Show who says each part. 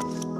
Speaker 1: Bye.